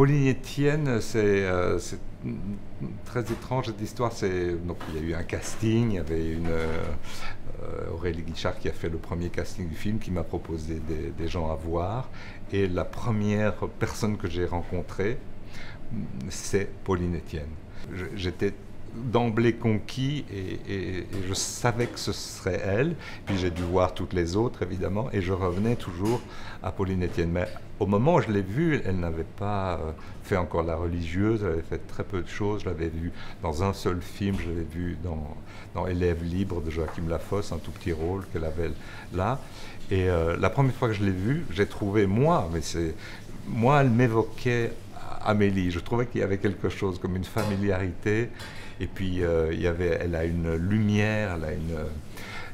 Pauline Etienne, c'est très étrange cette histoire. Donc, il y a eu un casting, il y avait une, Aurélie Guichard qui a fait le premier casting du film, qui m'a proposé des, gens à voir. Et la première personne que j'ai rencontrée, c'est Pauline Etienne. J'étais d'emblée conquis et, je savais que ce serait elle. Puis j'ai dû voir toutes les autres, évidemment, et je revenais toujours à Pauline Etienne. Mais au moment où je l'ai vue, elle n'avait pas euh, fait encore la religieuse, elle avait fait très peu de choses. Je l'avais vue dans un seul film, je l'avais vue dans, Élève libre de Joachim Lafosse, un tout petit rôle qu'elle avait là. Et euh, la première fois que je l'ai vue, j'ai trouvé, moi, mais c'est. Moi, elle m'évoquait Amélie. Je trouvais qu'il y avait quelque chose comme une familiarité. Et puis, euh, il y avait, elle a une lumière, elle a une.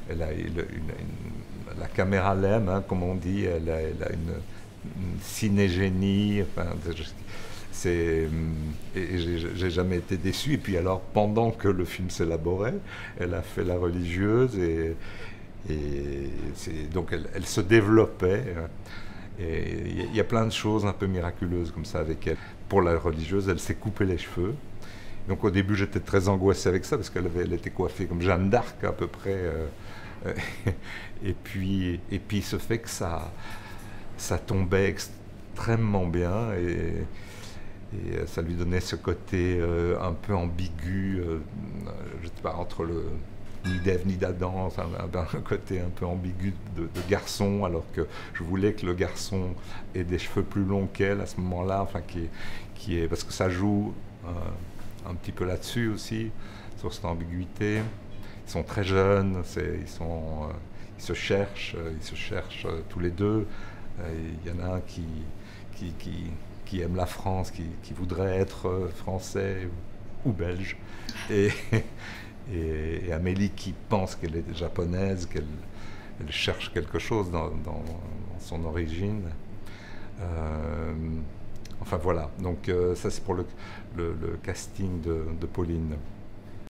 Elle a une, la caméra l'aime, hein, comme on dit, elle a, a une, cinégénie. Enfin, c'est j'ai jamais été déçu et puis alors pendant que le film s'élaborait elle a fait la religieuse et, donc elle, elle, se développait hein. Et il y a plein de choses un peu miraculeuses comme ça avec elle. Pour la religieuse elle s'est coupé les cheveux. Donc au début j'étais très angoissé avec ça parce qu'elle elle était coiffée comme Jeanne d'Arc à peu près euh, et puis et puis ce fait que ça ça tombait extrêmement bien et et euh, ça lui donnait ce côté euh, un peu ambigu, euh, je sais pas, entre le ni d'Ève ni d'Adam, un, côté un peu ambigu de, garçon, alors que je voulais que le garçon ait des cheveux plus longs qu'elle à ce moment-là, enfin qui qui est, parce que ça joue un petit peu là-dessus aussi, sur cette ambiguïté. Ils sont très jeunes, ils, sont, ils se cherchent, ils se cherchent tous les deux. Il y en a un qui, qui, qui qui aime la France, qui, voudrait être euh, français ou, belge, et, et, Amélie qui pense qu'elle est japonaise, qu'elle elle cherche quelque chose dans, son origine. Euh, enfin voilà, donc euh, ça c'est pour le, casting de Pauline.